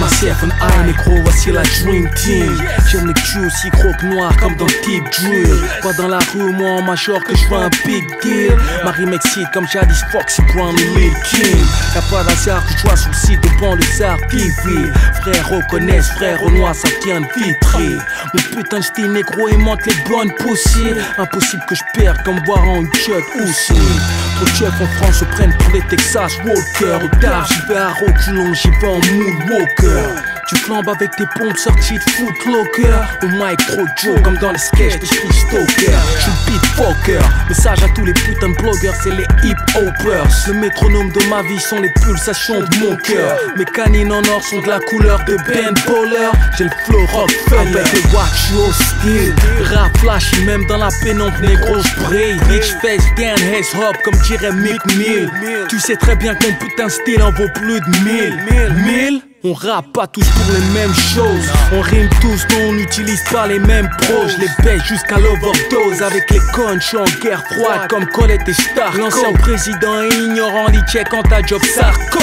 myself and I, négro, voici la Dream Team. J'aime les culs aussi gros que noirs comme dans Deep Drill. Pas dans la rue, moi en major que je vois un big deal. Marie m'excite comme jadis Foxy Brown et Lil Kim. Y'a pas d'hasard que je sois sur le site TV. Frère reconnaissent, frère Renoir, ça vient de. Mon putain style négro aimante les bonnes poussières. Impossible que je perde comme boire en chug aussi. En France se prennent pour les Texas Walker. Au tard, j'y vais à reculons, j'y vais en Moonwalker. Tu flambes avec tes pompes sorties de Footlocker Au mic trop Joe comme dans les sketchs de Street Stoker Je suis Message à tous les putains de blogueurs c'est les hip-hoppers Le métronome de ma vie sont les pulsations de mon cœur. Mes canines en or sont de la couleur de Ben Bowler J'ai le flow Rockefeller. Avec le watch au style. Rap flashy même dans la pénombre négro j'brille Bitch face down heads hop comme dirait Mick Mill. Tu sais très bien que mon putain de style en vaut plus de mille. Mille? On rappe pas tous pour les mêmes choses. On rime tous mais on n'utilise pas les mêmes pros. Je les baisse jusqu'à l'overdose. Avec les cons, je suis en guerre froide comme Colette et Stark L'ancien président est ignorant, il check quand ta job sarco